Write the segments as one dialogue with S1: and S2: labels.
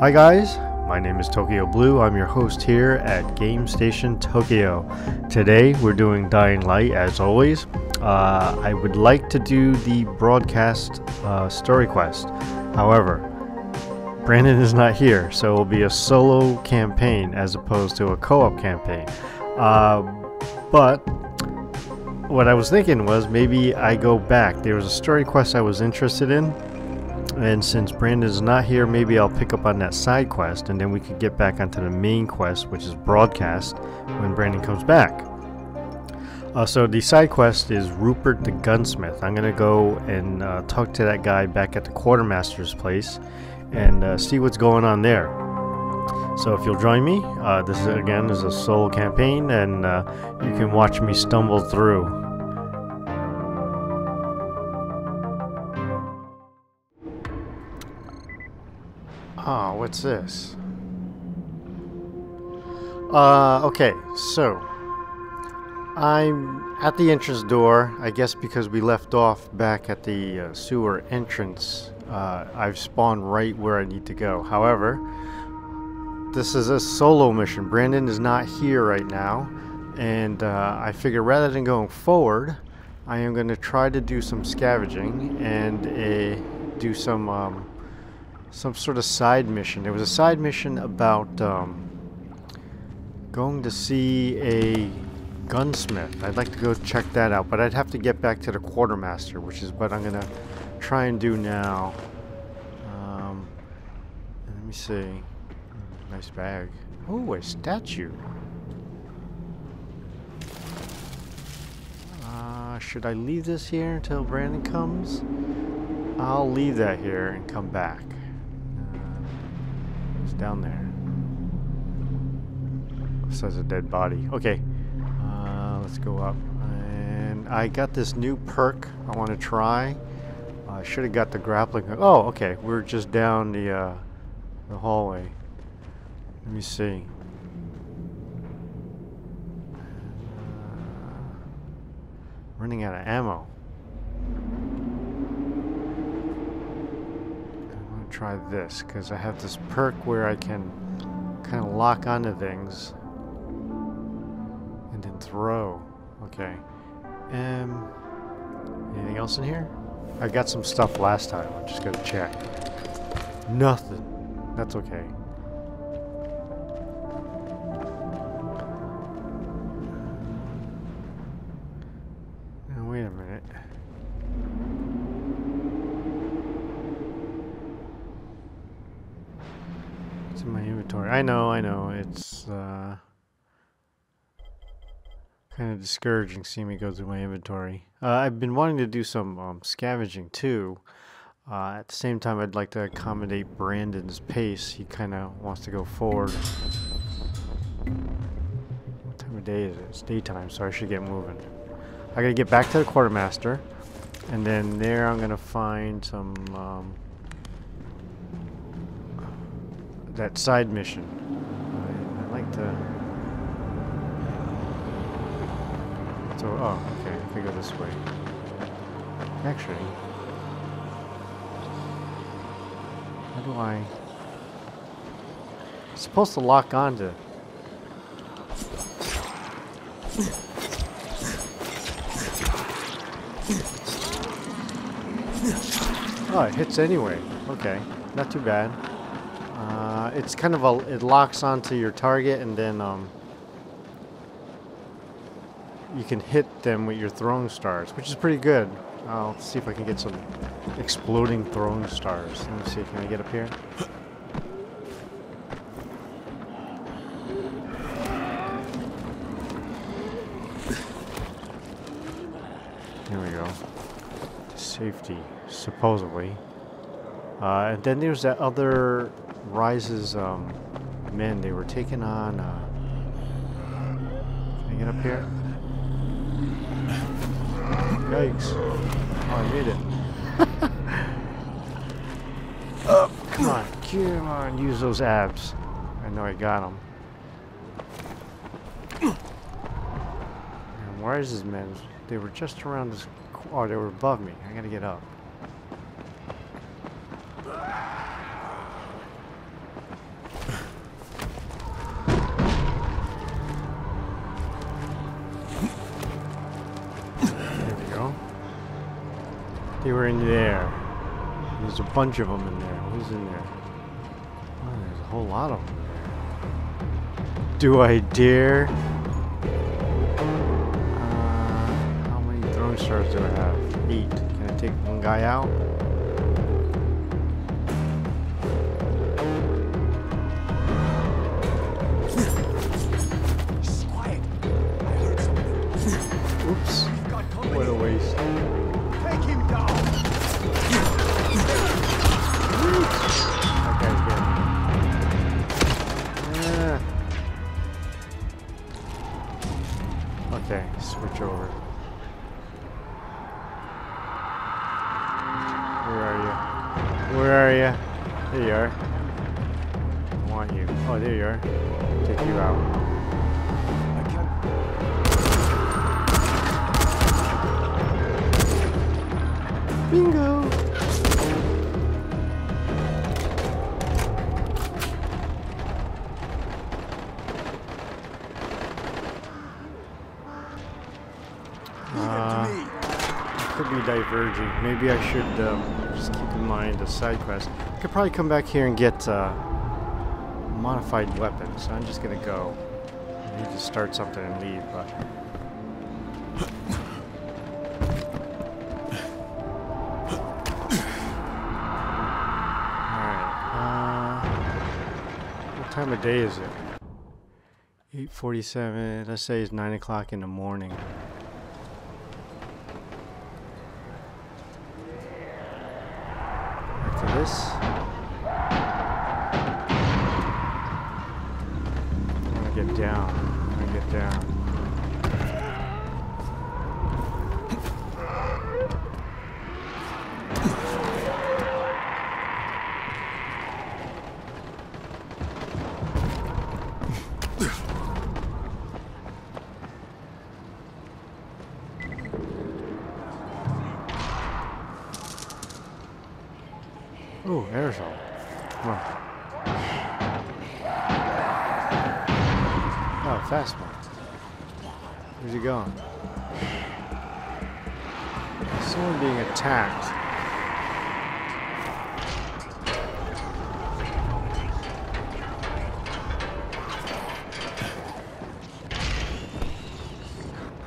S1: Hi guys, my name is Tokyo Blue. I'm your host here at Game Station Tokyo. Today we're doing Dying Light as always. Uh, I would like to do the broadcast uh, story quest. However, Brandon is not here, so it will be a solo campaign as opposed to a co-op campaign. Uh, but what I was thinking was maybe I go back. There was a story quest I was interested in, and since Brandon's not here, maybe I'll pick up on that side quest, and then we could get back onto the main quest, which is broadcast, when Brandon comes back. Uh, so the side quest is Rupert the Gunsmith. I'm gonna go and uh, talk to that guy back at the quartermaster's place, and uh, see what's going on there. So if you'll join me, uh, this is, again is a solo campaign, and uh, you can watch me stumble through. Ah, what's this? Uh, okay, so I'm at the entrance door. I guess because we left off back at the uh, sewer entrance, uh, I've spawned right where I need to go. However, this is a solo mission. Brandon is not here right now, and uh, I figure rather than going forward, I am going to try to do some scavenging and uh, do some um, some sort of side mission. There was a side mission about um, going to see a gunsmith. I'd like to go check that out, but I'd have to get back to the quartermaster, which is what I'm gonna try and do now. Um, let me see. Nice bag. Oh, a statue. Uh, should I leave this here until Brandon comes? I'll leave that here and come back. Uh, down there. Says a dead body. Okay. Uh, let's go up. And I got this new perk I want to try. I should have got the grappling. Oh, okay. We're just down the, uh, the hallway. Let me see. Uh, running out of ammo. I want to try this because I have this perk where I can kind of lock onto things and then throw. Okay. Um. Anything else in here? I got some stuff last time. I'm just gonna check. Nothing. That's okay. I know, I know. It's uh, kind of discouraging seeing me go through my inventory. Uh, I've been wanting to do some um, scavenging too. Uh, at the same time, I'd like to accommodate Brandon's pace. He kind of wants to go forward. What time of day is it? It's daytime, so I should get moving. I gotta get back to the quartermaster, and then there I'm gonna find some um, that side mission. I, I like to. So, oh, okay. If we go this way. Actually, how do I? It's supposed to lock onto. Oh, it hits anyway. Okay, not too bad. Uh, it's kind of a, it locks onto your target and then um, you can hit them with your throwing stars, which is pretty good. I'll see if I can get some exploding throwing stars. Let me see, can I can get up here? Here we go. Safety, supposedly. Uh, and then there's that other Rais's um, men. They were taking on. Uh, can I get up here? Yikes. Oh, I made it. oh, come on. Come on. Use those abs. I know I got them. And his men? They were just around this... Oh, they were above me. I gotta get up. Bunch of them in there. Who's in there? Oh, there's a whole lot of them. Do I dare? Uh, how many throwing stars do I have? Eight. Can I take one guy out?
S2: Quiet. I heard something.
S1: Oops. Switch over. Where are you? Where are you? There you are. I want you. Oh, there you are. Take you out. Be diverging. Maybe I should um, just keep in mind the side quest. I could probably come back here and get uh, modified weapons. So I'm just gonna go. I need to start something and leave, but. Uh, what time of day is it? 8.47. Let's say it's 9 o'clock in the morning. Fast one. Where's he going? Someone being attacked.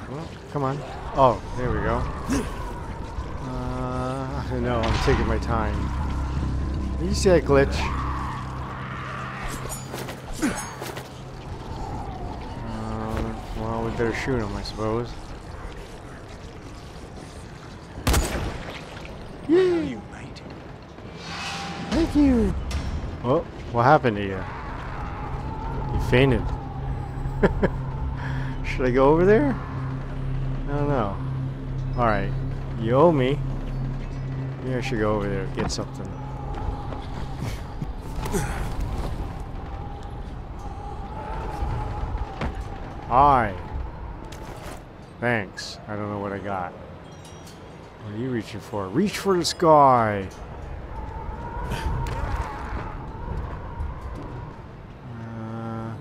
S1: Well, come on. Oh, there we go. Uh, know, I'm taking my time. Did You see that glitch? Better shoot him, I suppose.
S2: You, mate.
S1: Thank you. Oh, what happened to you? You fainted. Should I go over there? I don't know. Alright, you owe me. Maybe I should go over there, get something. Hi. Thanks. I don't know what I got. What are you reaching for? Reach for the sky. Uh,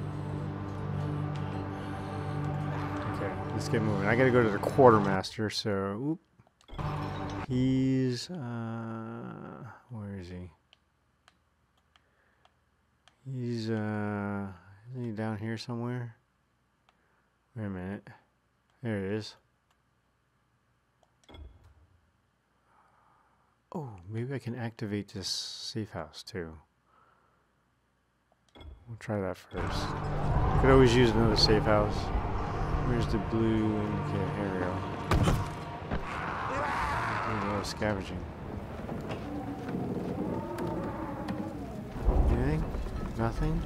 S1: okay, let's get moving. I gotta go to the quartermaster, so. Oop. He's. Uh, where is he? He's. Uh, isn't he down here somewhere? Wait a minute. There it is. Oh, maybe I can activate this safe house too. We'll try that first. Could always use another safe house. Where's the blue indicator? Here we go. A of scavenging. Anything? Nothing?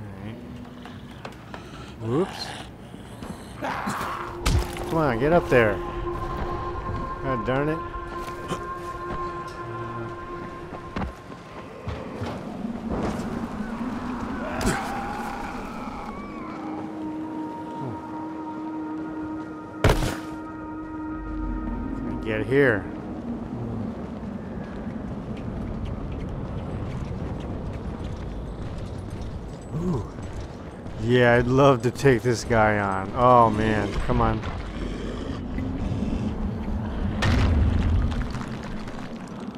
S1: Alright. Whoops. Come on, get up there. God darn it. Get here. Yeah, I'd love to take this guy on. Oh, man. Come on.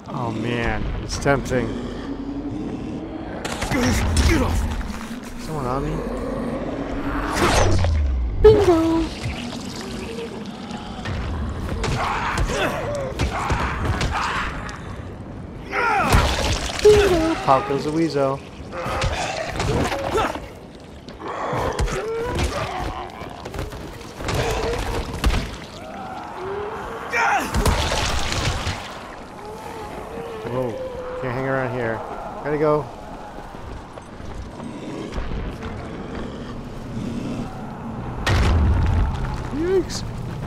S1: Oh, man. It's tempting.
S2: Get off!
S1: Someone on me? Bingo! Bingo! Pop goes weasel. Go. Yikes!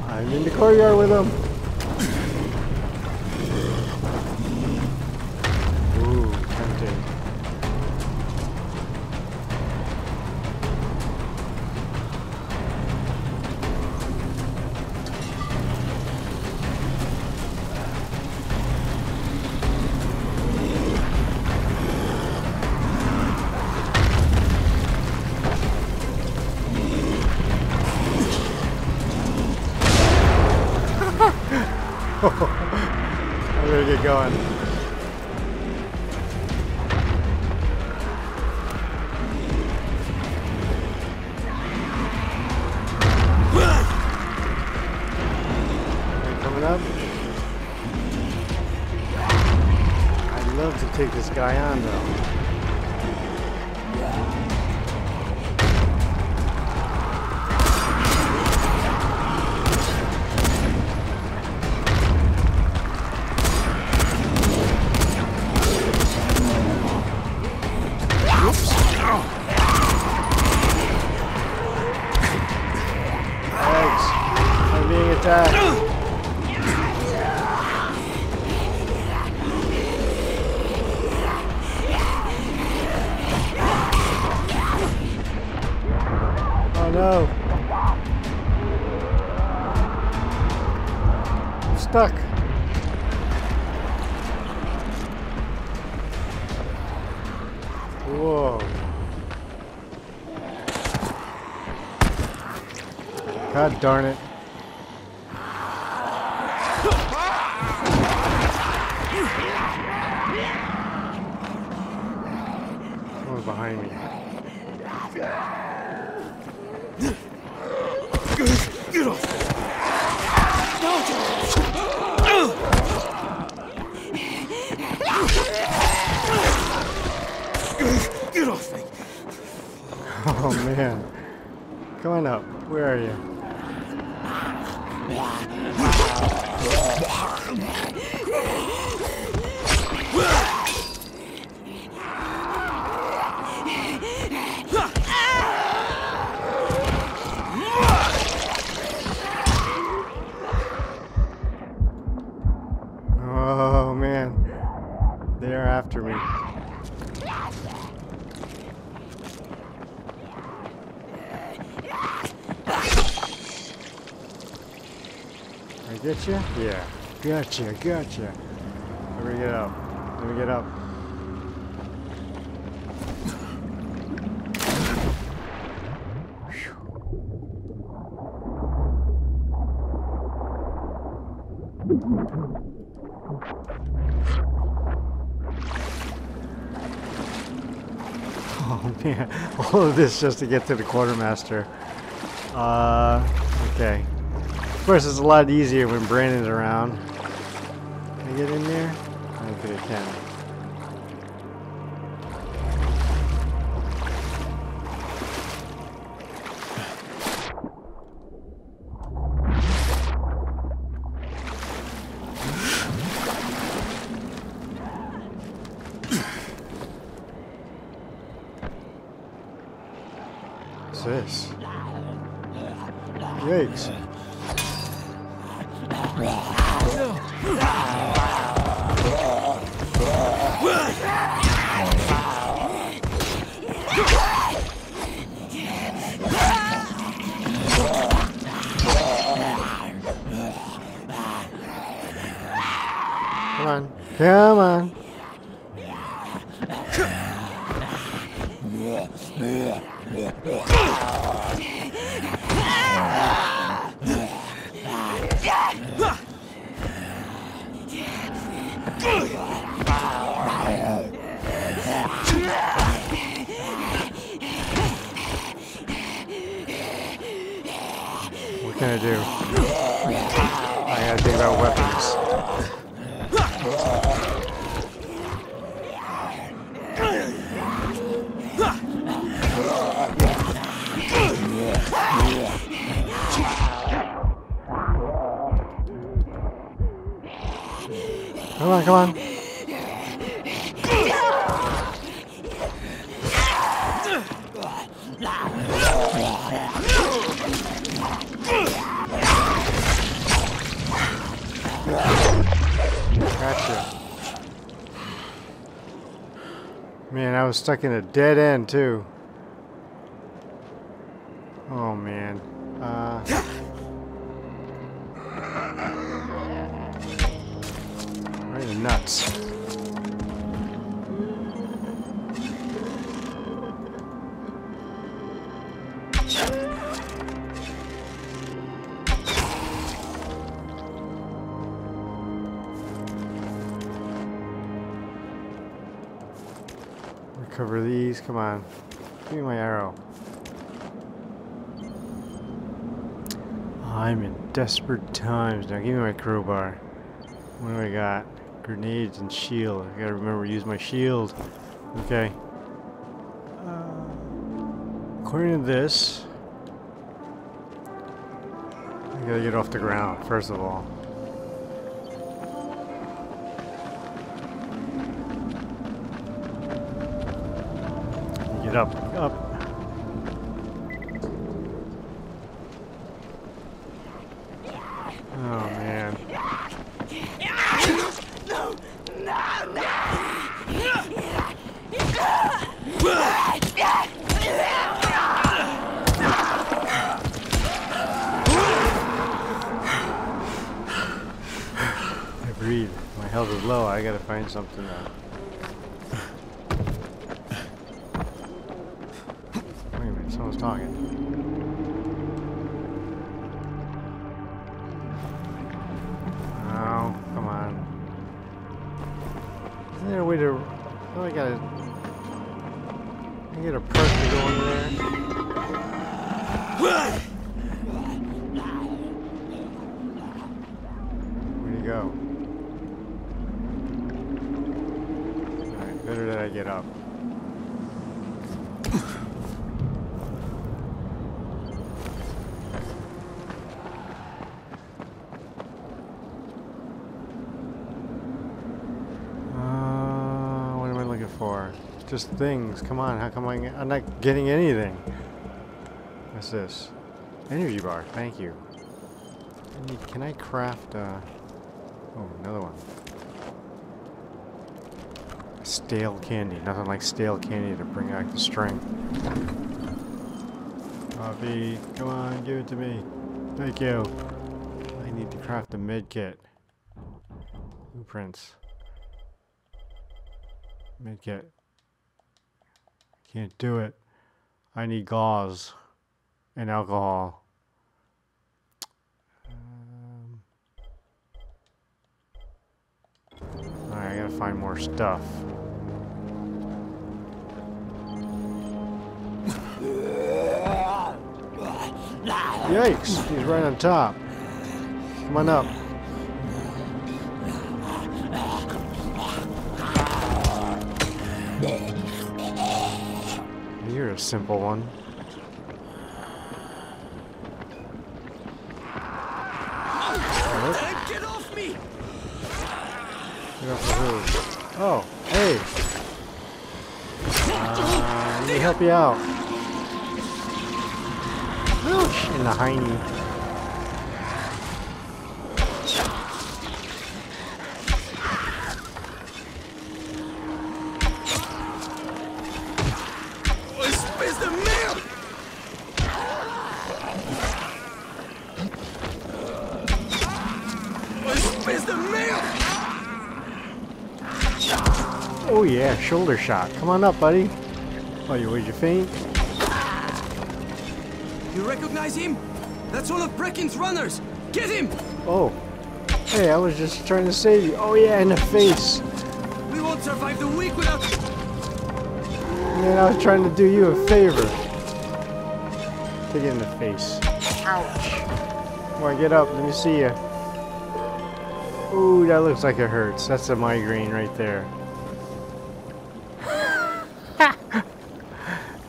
S1: I'm in the courtyard with him. Darn it. Someone's behind me.
S2: Get off! Get off me!
S1: Oh man. Come on up. Where are you? I get you? Yeah. Gotcha, gotcha. Let me get up. Let me get up. Oh man, all of this just to get to the quartermaster. Uh, okay. Of course, it's a lot easier when Brandon's around. Can I get in there? I don't think I can. Gonna do? I gotta think about weapons. Come on, come on. Man, I was stuck in a dead end too. Recover these. Come on. Give me my arrow. I'm in desperate times now. Give me my crowbar. What do I got? Grenades and shield. I gotta remember to use my shield. Okay. Uh, according to this, I gotta get off the ground, first of all. Get up, up. Oh man. I breathe. My health is low. I gotta find something uh someone's talking. Just things. Come on, how come I, I'm not getting anything? What's this? Energy bar, thank you. I need, can I craft, uh... Oh, another one. Stale candy. Nothing like stale candy to bring back the strength. Coffee, come on, give it to me. Thank you. I need to craft a med kit. Blueprints. Medkit. Can't do it. I need gauze and alcohol. Um, Alright, I gotta find more stuff. Yikes! He's right on top. Come on up. You're a simple one.
S2: Get off me!
S1: Get off the hood. Oh, hey! Uh, let me help you out. In the hiney. Oh yeah, shoulder shot. Come on up, buddy. Oh, you would you faint?
S2: You recognize him? That's one of Brecken's runners. Get him!
S1: Oh. Hey, I was just trying to save you. Oh yeah, in the face.
S2: We won't survive the week without.
S1: Man, I was trying to do you a favor. Take it in the face. Ouch. Come on, get up. Let me see you. Ooh, that looks like it hurts. That's a migraine right there.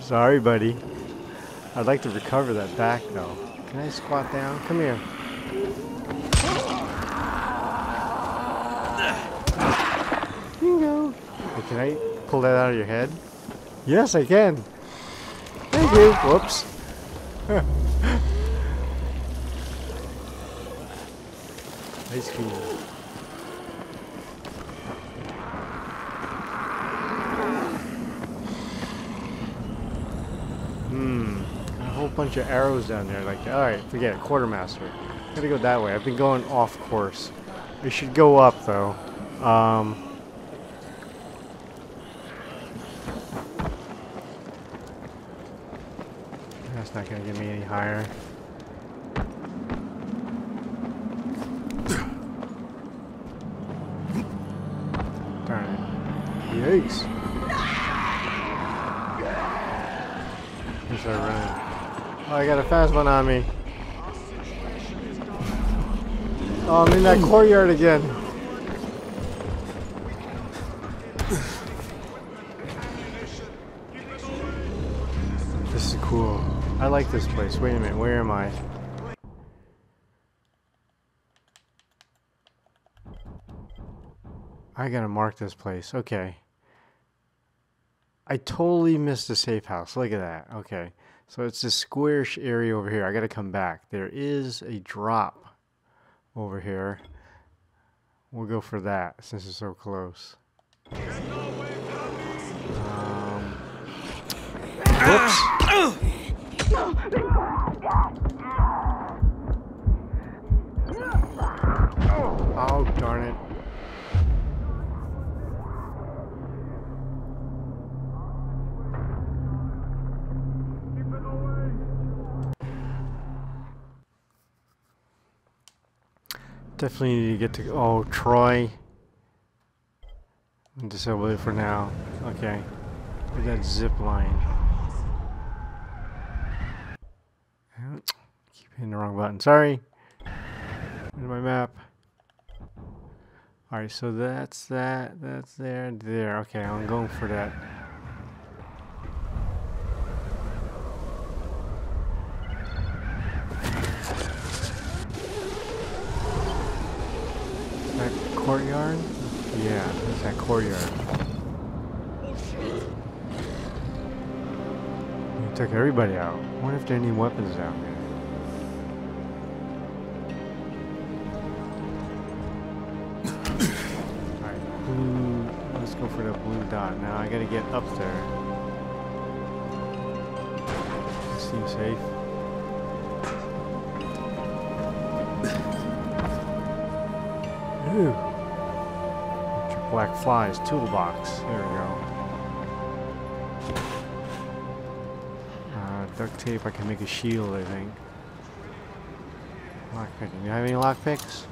S1: Sorry, buddy. I'd like to recover that back, though. Can I squat down? Come here. Bingo. Hey, can I pull that out of your head? Yes, I can. Thank you. Whoops. Ice cream. Hmm. A whole bunch of arrows down there. Like, alright, forget it. Quartermaster. Gotta go that way. I've been going off course. We should go up, though. Um... That's not gonna get me any higher. Darn it. Yikes. Here's our run. Oh, I got a fast one on me. Oh, I'm in that courtyard again. This is cool. I like this place. Wait a minute, where am I? I gotta mark this place. Okay. I totally missed the safe house. Look at that. Okay. So it's this squarish area over here. I gotta come back. There is a drop over here. We'll go for that since it's so close. Um, whoops. Oh, darn it. Definitely need to get to. Oh, Troy. Disable it for now. Okay. Look at that zip line. Keep hitting the wrong button. Sorry. In my map. Alright, so that's that. That's there. There. Okay, I'm going for that. That courtyard? Yeah, that's that courtyard. You took everybody out. I wonder if there are any weapons down there. Alright, blue. Let's go for the blue dot. Now I gotta get up there. Seems safe. Ooh. Black Flies toolbox. There we go. Uh, duct tape, I can make a shield, I think. Lockpicking. You have any lockpicks?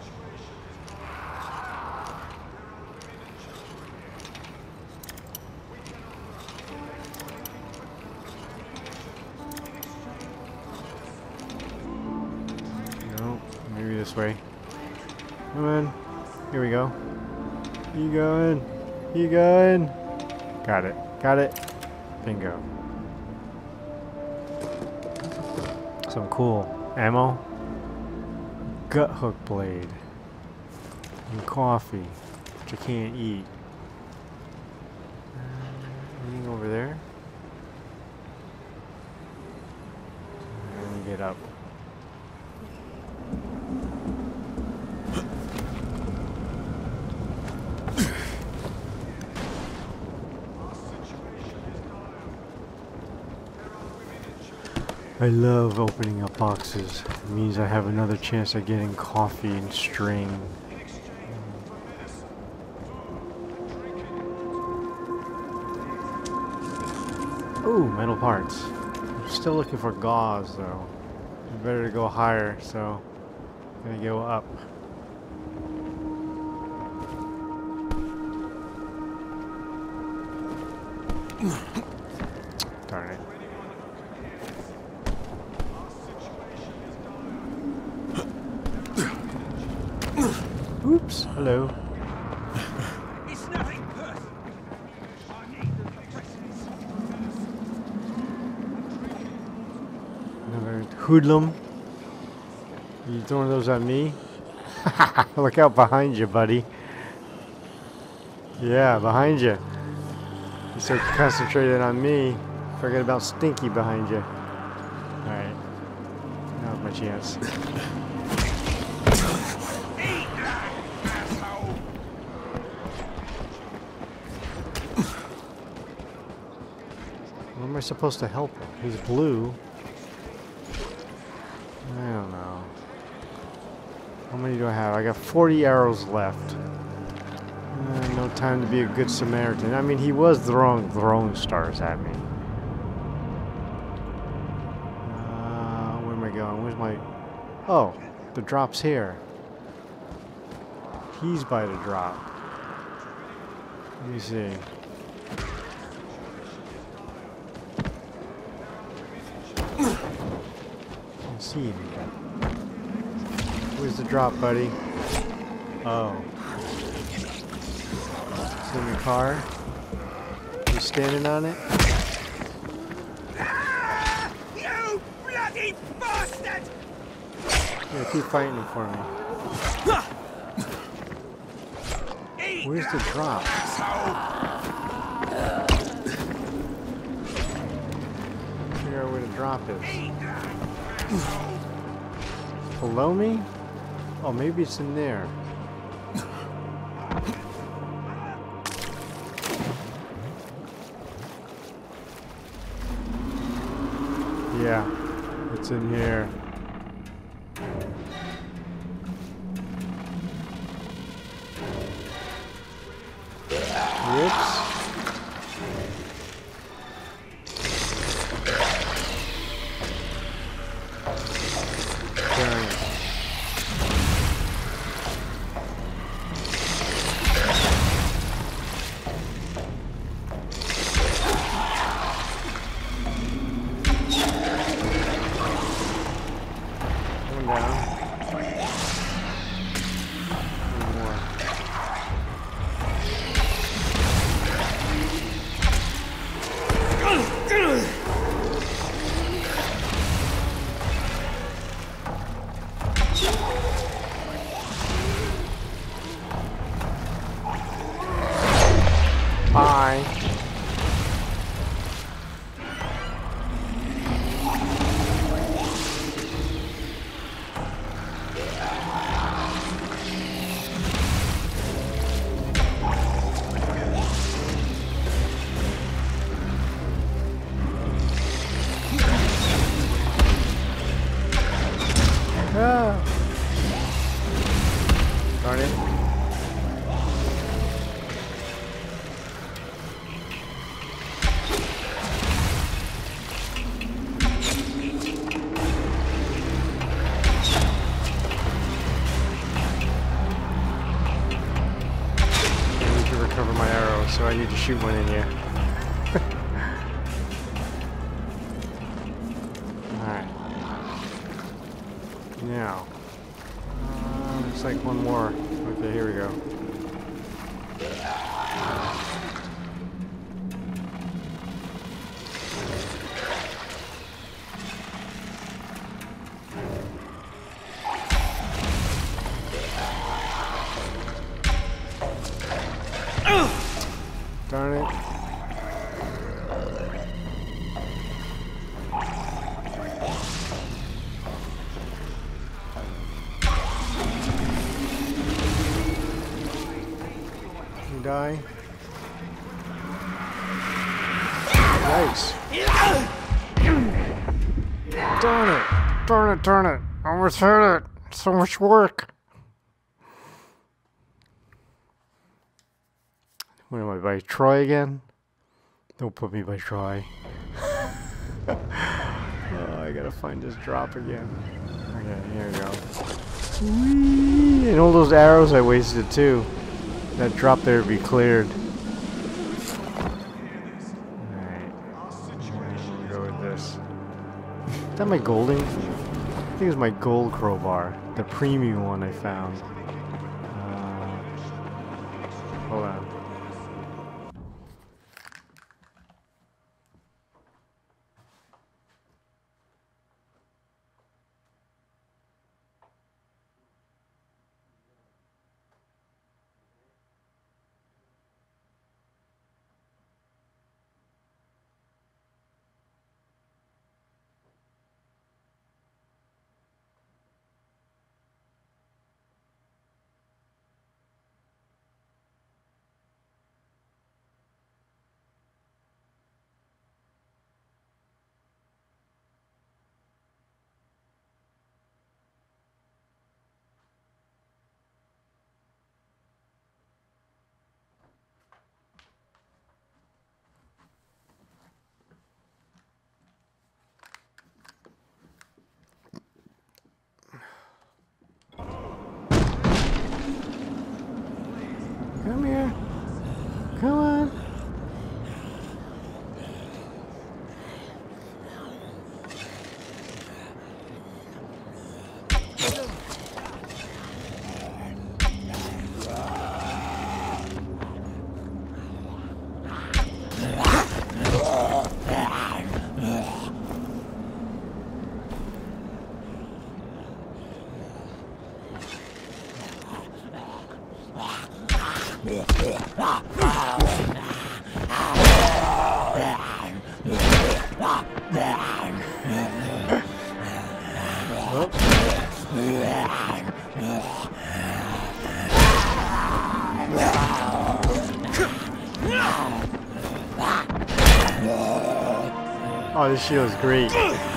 S1: Got it. Bingo. Some cool ammo. Gut hook blade. And coffee, which I can't eat. Uh, Anything over there? Let me get up. I love opening up boxes. It means I have another chance at getting coffee and string. Ooh, metal parts. I'm still looking for gauze though. Better to go higher, so I'm gonna go up. Darn it. Oops, hello.
S2: It's nothing personal. I need the presents.
S1: Another hoodlum. You throwing those at me? Look out behind you, buddy. Yeah, behind you. You're so concentrated on me. Forget about Stinky behind you. Alright. Now's my chance. Supposed to help him? He's blue. I don't know. How many do I have? I got 40 arrows left. Uh, no time to be a good Samaritan. I mean, he was throwing throwing stars at me. Uh, where am I going? Where's my... Oh, the drop's here. He's by the drop. Let me see. Can't see it yet. Where's the drop, buddy? Oh. It's in the car. You standing on it?
S2: You bloody bastard!
S1: Yeah, keep fighting for me. Where's the drop? Figure out where the drop is. Below me? Oh, maybe it's in there. Yeah, it's in here. Shoot one in you. It, darn it. I almost hit it. So much work. What am I by Troy again? Don't put me by Troy. oh, I gotta find this drop again. Okay, here we go. Whee! And all those arrows I wasted too. That drop there would be cleared. Alright. Go with this. Is that my golden? think it was my gold crowbar, the premium one I found. Uh, hold on. Oh, this shield is great.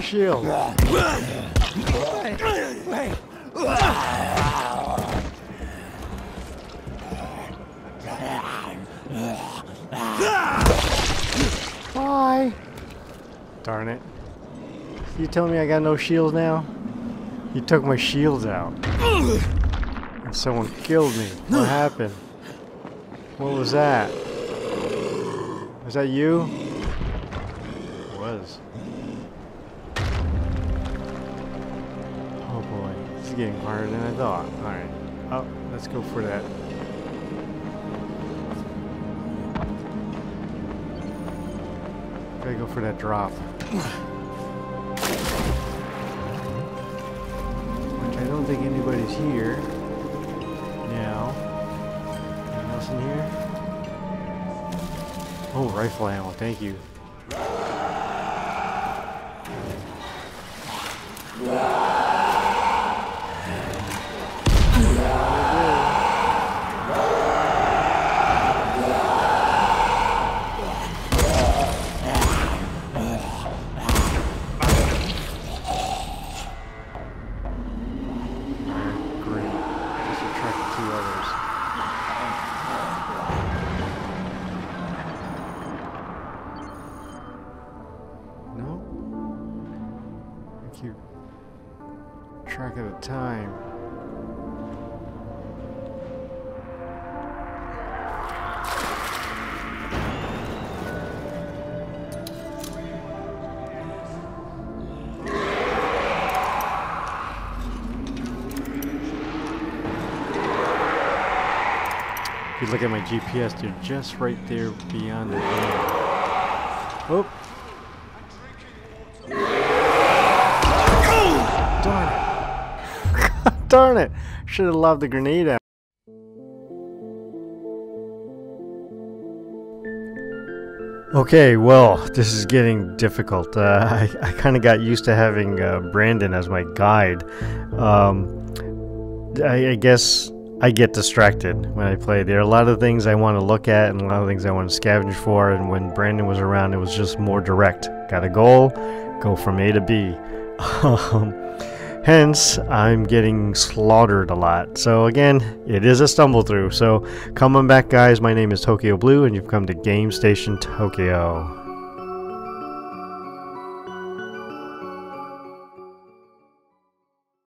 S1: My shield? Bye. Darn it. You telling me I got no shields now? You took my shields out. And someone killed me. What happened? What was that? Was that you? Getting harder than I thought. Alright. Oh, let's go for that. Gotta go for that drop. Which I don't think anybody's here. Now. Anything else in here? Oh, rifle ammo, thank you. If you look at my GPS, they're just right there beyond the dam. Oh. Darn it. Darn it. Should have loved the grenade out. Okay, well, this is getting difficult. Uh, I, I kind of got used to having uh, Brandon as my guide. Um, I, I guess I get distracted when I play. There are a lot of things I want to look at and a lot of things I want to scavenge for. And when Brandon was around, it was just more direct. Got a goal, go from A to B. Um, hence, I'm getting slaughtered a lot. So again, it is a stumble through. So come on back, guys. My name is Tokyo Blue, and you've come to Game Station Tokyo.